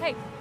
嘿、hey.。